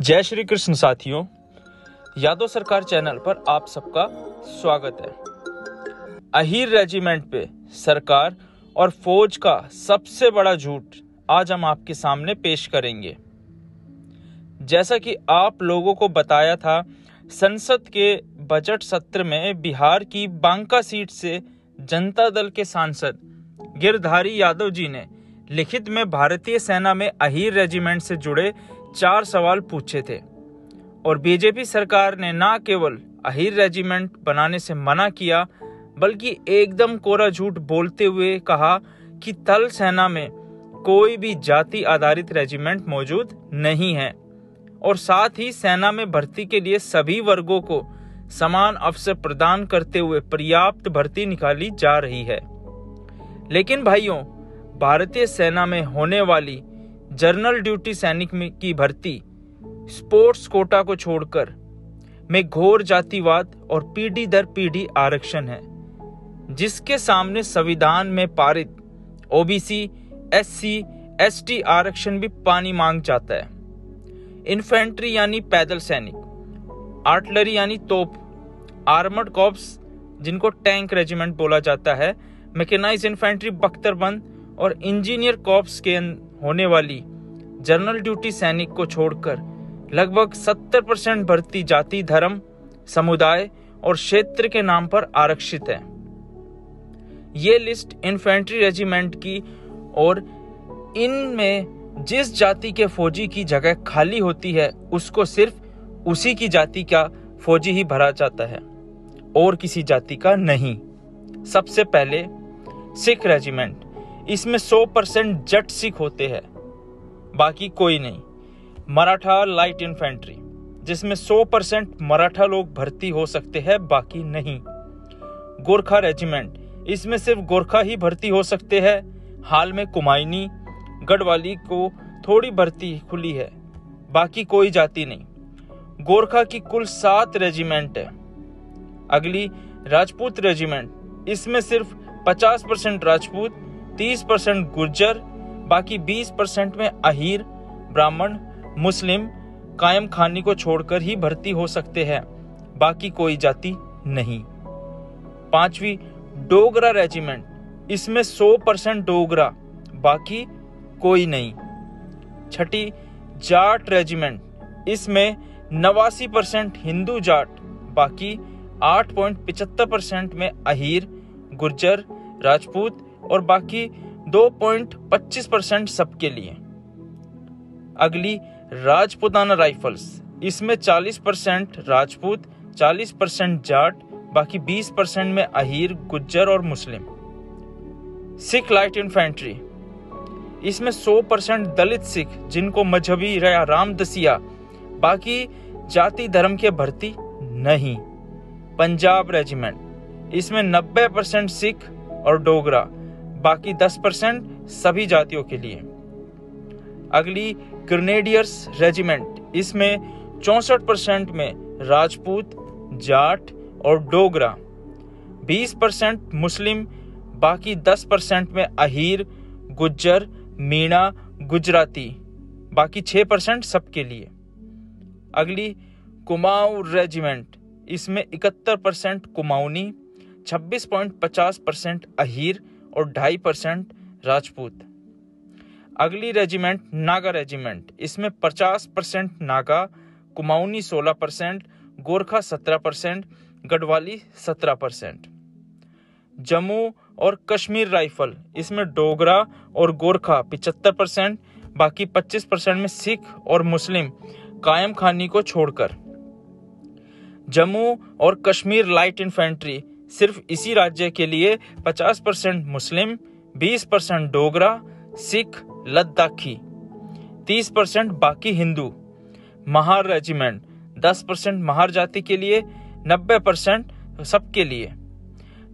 जय श्री कृष्ण साथियों, यादव सरकार चैनल पर आप सबका स्वागत है। अहीर रेजिमेंट पे सरकार और फौज का सबसे बड़ा झूठ आज हम आपके सामने पेश करेंगे। जैसा कि आप लोगों को बताया था, संसद के बजट सत्र में बिहार की बांका सीट से जनता दल के सांसद गिरधारी यादव जी ने लिखित में भारतीय सेना में अहीर रेजिमेंट से जुड़े चार सवाल पूछे थे और बीजेपी सरकार ने न केवल अहीर रेजिमेंट बनाने से मना किया, बल्कि एकदम कोरा झूठ बोलते हुए कहा कि थल सेना में कोई भी जाति आधारित रेजिमेंट मौजूद नहीं है और साथ ही सेना में भर्ती के लिए सभी वर्गों को समान अवसर प्रदान करते हुए पर्याप्त भर्ती निकाली जा रही है। लेकिन भाइयों, भारतीय सेना में होने वाली जर्नल ड्यूटी सैनिक में की भर्ती, स्पोर्ट्स कोटा को छोड़कर में घोर जातिवाद और पीढ़ी दर पीढ़ी आरक्षण है, जिसके सामने संविधान में पारित ओबीसी, एससी, एसटी आरक्षण भी पानी मांग जाता है। इन्फेंट्री यानी पैदल सैनिक, आर्टलरी यानी तोप, आर्मर्ड कॉप्स, जिनको टैंक रेजिमेंट बोला जाता है मैकेनाइज इन्फेंट्री बख्तरबंद और इंजीनियर कॉप्स के होने वाली जनरल ड्यूटी सैनिक को छोड़कर लगभग 70 परसेंट भर्ती जाति, धर्म, समुदाय और क्षेत्र के नाम पर आरक्षित है। ये लिस्ट इन्फेंट्री रेजिमेंट की और इनमें जिस जाति के फौजी की जगह खाली होती है, उसको सिर्फ़ उसी की जाति का फौजी ही भरा जाता है और किसी जाति का नहीं। सबसे पहले सिख रेजिमेंट, इसमें 100 परसेंट जट सिख होते हैं। बाकी कोई नहीं। मराठा लाइट इन्फेंट्री जिसमें 100 परसेंट मराठा लोग भर्ती हो सकते हैं, बाकी नहीं। गोरखा रेजिमेंट इसमें सिर्फ़ गोरखा ही भर्ती हो सकते हैं। हाल में कुमायनी गढ़वाली को थोड़ी भर्ती खुली है, बाकी कोई जाति नहीं। गोरखा की कुल सात रेजिमेंट है। अगली, राजपूत रेजिमेंट इसमें सिर्फ़ 50 परसेंट राजपूत, तीस परसेंट गुर्जर बाकी बीस परसेंट में अहीर, ब्राह्मण, मुस्लिम, कायम खानी को छोड़कर ही भर्ती हो सकते हैं। बाकी कोई जाति नहीं। पांचवी, डोगरा रेजिमेंट। इसमें सौ परसेंट डोगरा, बाकी कोई नहीं। छठी, जाट रेजिमेंट। इसमें नवासी परसेंट हिंदू जाट, बाकी आठ पॉइंट पिचहत्तर परसेंट में अहीर, गुर्जर, राजपूत और बाकी 2.25 परसेंट सबके लिए। अगली, राजपुताना राइफल्स। इसमें 40 परसेंट राजपूत 40 परसेंट जाट, बाकी 20 परसेंट में अहीर, गुज्जर और मुस्लिम। Sikh light infantry. इसमें 100 परसेंट दलित सिख, जिनको मजहबी या रामदसिया बाकी जाति धर्म के भर्ती नहीं। पंजाब रेजिमेंट। इसमें 90 परसेंट सिख और डोगरा। बाकी 10 परसेंट सभी जातियों के लिए। अगली ग्रेनेडियर्स रेजिमेंट इसमें चौसठ परसेंट में राजपूत, जाट और डोगरा 20 परसेंट मुस्लिम, बाकी 10 परसेंट में अहीर, गुज्जर, मीणा, गुजराती, बाकी 6 परसेंट सबके लिए। अगली, कुमाऊं रेजिमेंट इसमें 71 परसेंट कुमाऊनी 26.50 परसेंट अहीर और ढाई परसेंट राजपूत। अगली रेजिमेंट नागा रेजिमेंट। इसमें पचास परसेंट नागा, कुमाऊनी सोलह परसेंट, गोरखा सत्रह परसेंट, गढ़वाली सत्रह परसेंट। जम्मू और कश्मीर राइफल। इसमें डोगरा और गोरखा पिचहत्तर परसेंट, बाकी पच्चीस परसेंट में सिख और मुस्लिम कायम खानी को छोड़कर। जम्मू और कश्मीर लाइट इन्फेंट्री। सिर्फ़ इसी राज्य के लिए 50 परसेंट मुस्लिम 20 परसेंट डोगरा, सिख, लद्दाखी 30 परसेंट बाकी हिंदू। महार रेजिमेंट 10 परसेंट महार जाति के लिए 90 परसेंट सबके लिए।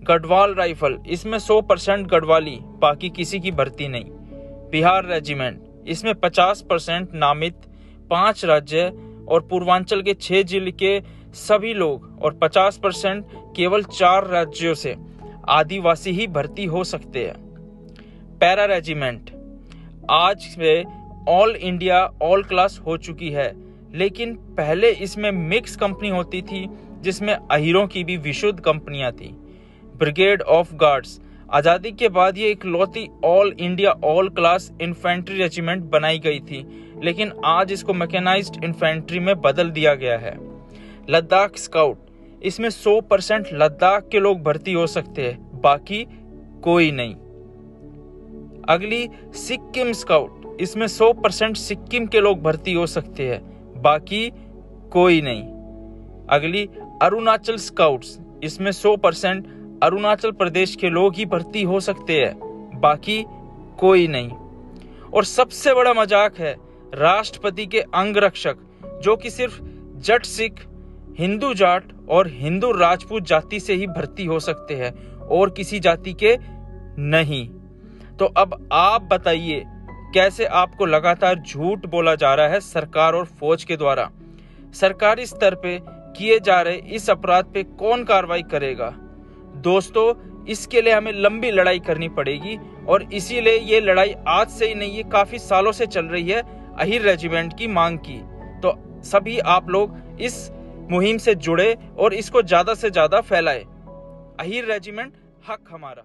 गढ़वाल राइफल, इसमें 100 परसेंट गढ़वाली, बाकी किसी की भर्ती नहीं। बिहार रेजिमेंट, इसमें 50 परसेंट नामित पाँच राज्य और पूर्वांचल के छह ज़िले के सभी लोग और 50 परसेंट केवल चार राज्यों से आदिवासी ही भर्ती हो सकते हैं। Para regiment. आज से ऑल इंडिया ऑल क्लास हो चुकी है, लेकिन पहले इसमें मिक्स कंपनी होती थी, जिसमें अहीरों की भी विशुद्ध कंपनियाँ थी। Brigade of guards. आज़ादी के बाद ये इकलौती all India all class infantry regiment बनाई गई थी, लेकिन आज इसको मैकेनाइज्ड इन्फेंट्री में बदल दिया गया है। लद्दाख स्काउट। इसमें 100 परसेंट लद्दाख के लोग भर्ती हो सकते हैं, बाकी कोई नहीं। अगली, सिक्किम स्काउट। इसमें 100 परसेंट सिक्किम के लोग भर्ती हो सकते हैं, बाकी कोई नहीं। अगली, अरुणाचल स्काउट्स। इसमें 100 परसेंट अरुणाचल प्रदेश के लोग ही भर्ती हो सकते हैं, बाकी कोई नहीं। और सबसे बड़ा मज़ाक है, राष्ट्रपति के अंगरक्षक, जो कि सिर्फ़ जट सिख हिंदू जाट और हिंदू राजपूत जाति से ही भर्ती हो सकते हैं और किसी जाति के नहीं। तो अब आप बताइए, कैसे आपको लगातार झूठ बोला जा रहा है सरकार और फौज के द्वारा? सरकारी स्तर पे किए जा रहे इस अपराध पे कौन कार्रवाई करेगा? दोस्तों, इसके लिए हमें लंबी लड़ाई करनी पड़ेगी और इसीलिए ये लड़ाई आज से ही नहीं है काफ़ी सालों से चल रही है अहिर रेजिमेंट की मांग की। तो सभी आप लोग इस मुहिम से जुड़े और इसको ज़्यादा से ज़्यादा फैलाए। अहिर रेजिमेंट हक हमारा।